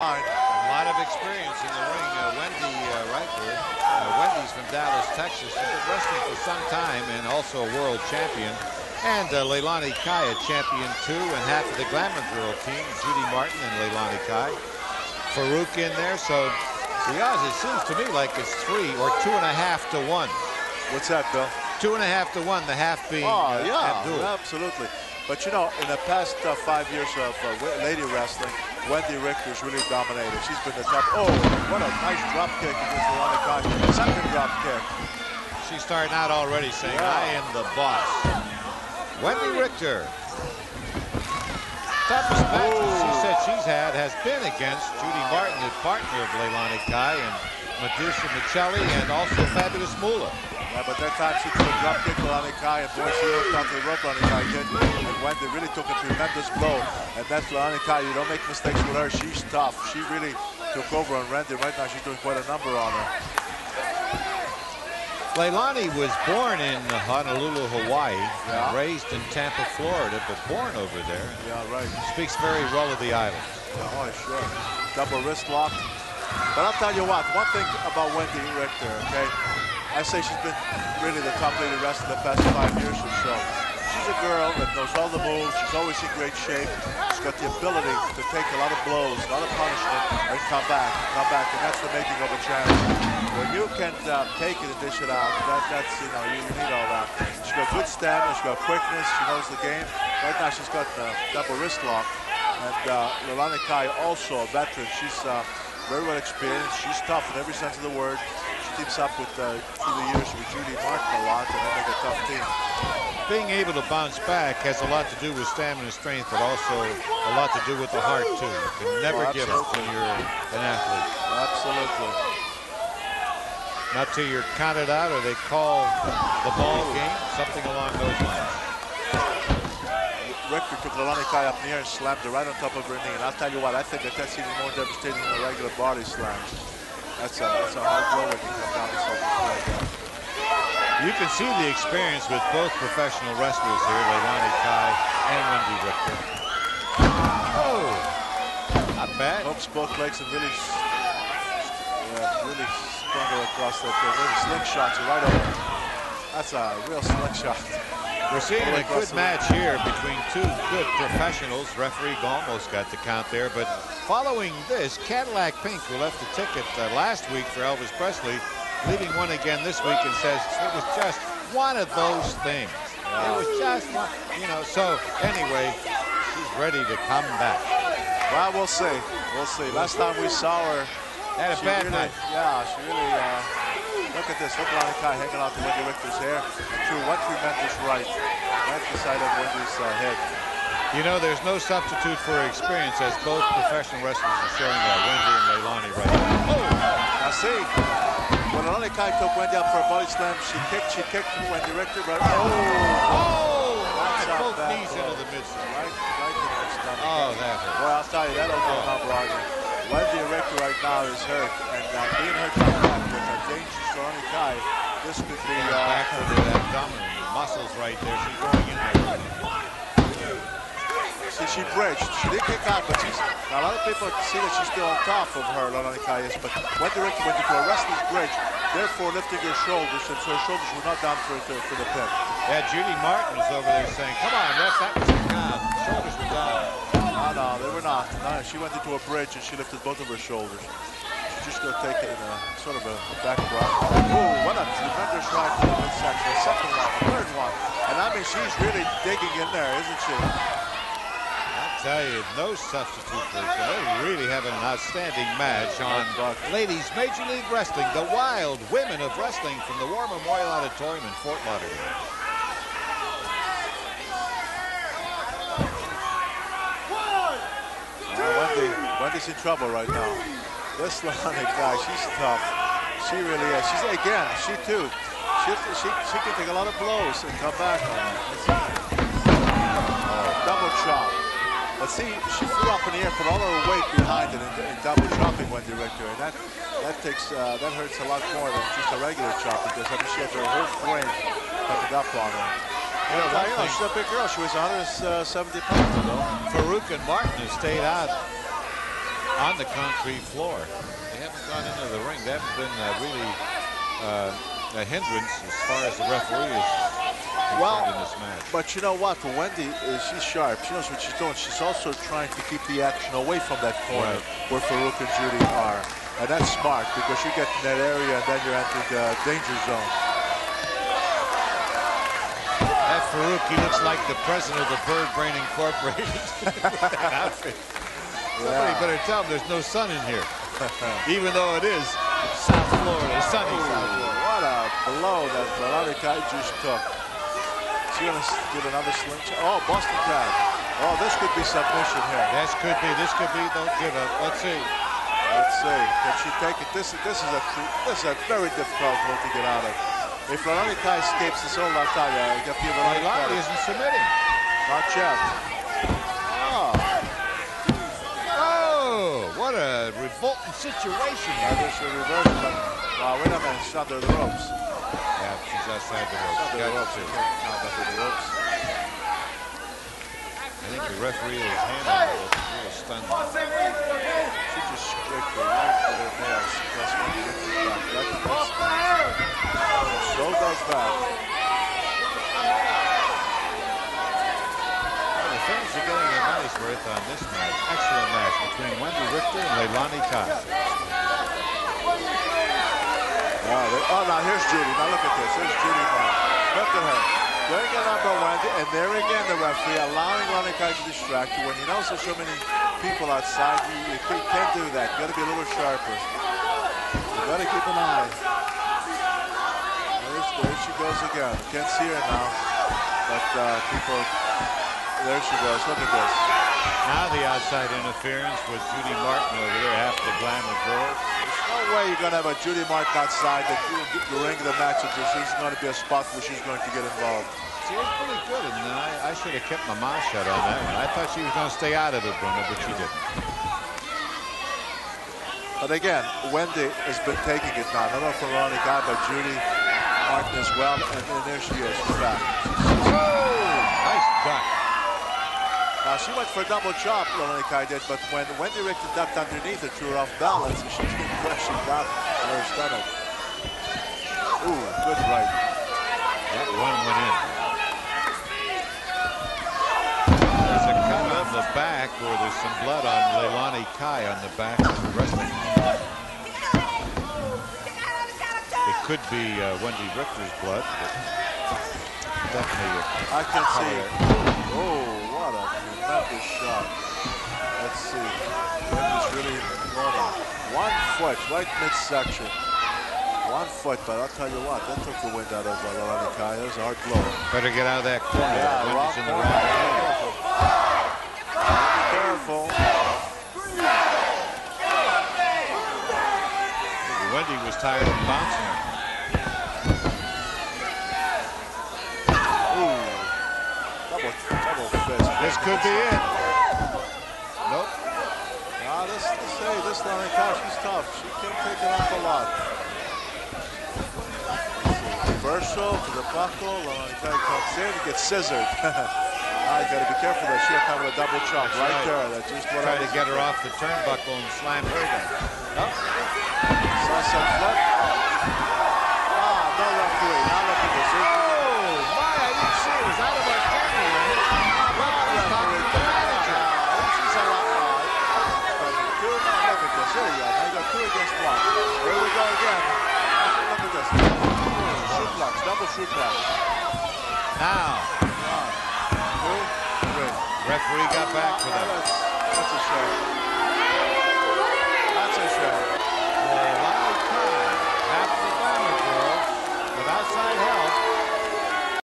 A lot of experience in the ring. Uh, Wendi uh, Richter. Uh, Wendi's from Dallas, Texas. She's been wrestling for some time and also a world champion. And uh, Leilani Kai, a champion too, and half of the Glamour Girl team, Judy Martin and Leilani Kai. Farouk in there, so the odds, it seems to me like it's three or two and a half to one. What's that, Bill? Two and a half to one, the half being Oh, uh, yeah, Abdul. absolutely. But you know, in the past uh, five years of uh, lady wrestling, Wendi Richter's really dominated. She's been the top. Oh, what a nice drop kick against Veronica. Second drop kick. She's starting out already saying, Yeah. I am the boss. Wendi Richter. Toughest match she said she's had has been against Judy Martin, the partner of Leilani Kai, and Madusa Miceli, and also Fabulous Moolah. Yeah, but that time she took a drop kick to Lanikai and boy, she hooked onto the rope Lanikai did. And Wendi really took a tremendous blow. And that's Lanikai. You don't make mistakes with her. She's tough. She really took over on Wendi. Right now she's doing quite a number on her. Leilani was born in Honolulu, Hawaii, Yeah. raised in Tampa, Florida, but born over there. Yeah, right. Speaks very well of the island. Yeah, oh, sure. Double wrist lock. But I'll tell you what, one thing about Wendi Richter, okay? I say she's been really the top lady wrestler the past five years or so. She's a girl that knows all the moves. She's always in great shape. She's got the ability to take a lot of blows, a lot of punishment, and come back, come back. And that's the making of a champion. When you can uh, take it and dish it out, that, that's, you know, you, you need all that. She's got good stamina. She's got quickness. She knows the game. Right now she's got the double wrist lock. And uh, Lolani Kai, also a veteran. She's uh, very well experienced. She's tough in every sense of the word. She teams up with, uh, through the years with Judy Martin a lot, and they make a tough team. Being able to bounce back has a lot to do with stamina and strength, but also a lot to do with the heart, too. You can never Oh, give up when you're an athlete. Absolutely. Not till you're counted out or they call the ball game, something along those lines. Richter took Lolani Kai up in the air and slammed it right on top of her knee. And I'll tell you what, I think that that's even more devastating than a regular body slam. That's a, that's a hard blow when you come down to something like that. You can see the experience with both professional wrestlers here, Leilani Kai and Wendi Richter. Oh, not bad. Hooks both legs and really, yeah, really sprung across that. Really slingshots right over. That's a real slingshot. We're seeing a good match here between two good professionals. Referee almost got the count there, but following this, Cadillac Pink, who left the ticket uh, last week for Elvis Presley, leaving one again this week and says it was just one of those things. It was just one, you know. So anyway, she's ready to come back. Well, we'll see. We'll see. Last time we saw her, Had a bad really, night. Yeah, she really. Uh, look at this. Look at Kai hanging on to Wendi Richter's hair. Through one tremendous right. Right the side of Wendi's uh, head. You know, there's no substitute for experience, as both professional wrestlers are showing that Wendi and Leilani right now. Oh, Now see, when Lolani Kai took Wendi up for a body slam, she kicked, she kicked Wendi Richter, but oh, oh, That's a both knees blow. into the midsection. right, right in the stomach. Oh, that hurt. Boy, I'll tell you, that'll go Oh. Argument. Wendi Richter right now is hurt, and uh, being hurt like that with a dangerous Lolani Kai, this could be. Uh, back to the abdominal muscles right there. She's going in there. See, she bridged. She did kick out, but she's. Now, a lot of people see that she's still on top of her, Lolani Kai is, but Wendi Richter went into a wrestler's bridge, therefore lifting her shoulders, and so her shoulders were not down for, for, for the pin. Yeah, Judy Martin was over there saying, come on, ref, that was a count. Shoulders were down. No, they were not. No, she went into a bridge and she lifted both of her shoulders. She's just going to take it in a sort of a, a back drop. Ooh, what a tremendous right to the midsection. Second one, third one. And I mean, she's really digging in there, isn't she? I tell you, no substitute for. They really having an outstanding match on Ladies Major League Wrestling, the Wild Women of Wrestling from the War Memorial Auditorium in Fort Lauderdale. Uh, Wendi, in trouble right now. This Lana guy, she's tough. She really is. She's again, she too. She, she, she can take a lot of blows and come back. Oh, double chop. But see, she flew up in the air, put all her weight behind it and, in double chopping Wendi Richter, and that that takes uh, that hurts a lot more than just a regular chop because I mean she has her whole frame coming up on her. You know, one you know, she's a big girl. She weighs 170 pounds, though. Farouk and Martin have stayed out on the concrete floor. They haven't gone into the ring. They haven't been uh, really uh, a hindrance as far as the referee is concerned Well, in this match. But you know what? Wendi, uh, she's sharp. She knows what she's doing. She's also trying to keep the action away from that corner Right. where Farouk and Judy are. And that's smart because you get in that area and then you're entering the danger zone. That Farouk, he looks like the president of the Bird Brain Incorporated. Outfit. Somebody Yeah. better tell him there's no sun in here. Even though it is South Florida, sunny South Florida. What a blow that Veronica just took. She's going to get another slingshot. Oh, Boston tag. Oh, this could be submission here. This could be, this could be, don't give up. Let's see. Let's see. Can she take it? This, is this is a this is a very difficult one to get out of. If Veronica escapes this whole Natalia, you can feel Leilani Veronica. isn't submitting. Not yet. Oh, Oh, what a revolting situation. that is a reverse. But, wow, wait a minute. She's under the ropes. Yeah, she's outside the ropes. Under the ropes. can't under the ropes. I think the referee with his hand on the ropes is really stunned. She just scraped her right with her nails. That's when you it back. That's, that's, so that. Well, the fans are getting their money's worth on this match. Excellent match between Wendi Richter and Leilani Kai. They, oh, now here's Judy. Now look at this. Here's Judy now. Look at her. Going at number one, and there again the referee allowing Lanika to distract you. When you know there's so many people outside, you, you can't, can't do that. You got to be a little sharper. You got to keep an eye. There's, there she goes again. Can't see her now, but uh, people. There she goes. Look at this. Now the outside interference with Judy Martin over there, half the glamour girl. There's no way you're going to have a Judy Martin outside that you, during the match that there's going to be a spot where she's going to get involved. She was pretty good, and I, I should have kept my mouth shut on that one. I thought she was going to stay out of it, Bruno, but she didn't. But again, Wendi has been taking it now. Not only from Veronica, but Judy Martin as well. And, and there she is. She's back. Nice duck. Now she went for a double chop, kai did, but when Wendi Richter ducked underneath it, threw her off balance, and she came crashing down her stomach. Ooh, good right. That one went in. There's a cut on the back, or there's some blood on Leilani Kai on the back of the wrestling. It could be uh, Wendi Richter's blood, but definitely. I can see it. color. Oh, what a tremendous shot. Let's see. Wendi's really going on. One foot, right midsection. One foot, but I'll tell you what, that took the wind out of uh, Veronica. It was a hard blow. Better get out of that corner. Yeah, Wendi's wrong in the area. Be careful. Wendi was tired of bouncing. Ooh. Double, double fist. This could be it. Nope. Ah, this, this, hey, this Lonnie Cow, she's tough. She can take it off awful lot. Reversal to the buckle. Lonnie Cow comes in, gets scissored. I gotta be careful that she'll come with a double chop right, right. there. That's just what Try I to get her off the turnbuckle and slam her down. Nope. Sunset flip. Ah, no referee. Now look at this. Oh, my, I didn't see it. It was out of our camera. Well, I was talking to the manager. She's a lot. But two, look at this. Here you go. Now you got two against one. Here we go again. Look at this. Shoot blocks. Double shoot blocks. Now, One, two, three. referee got back for that. That's, that's a shame. That's a shame.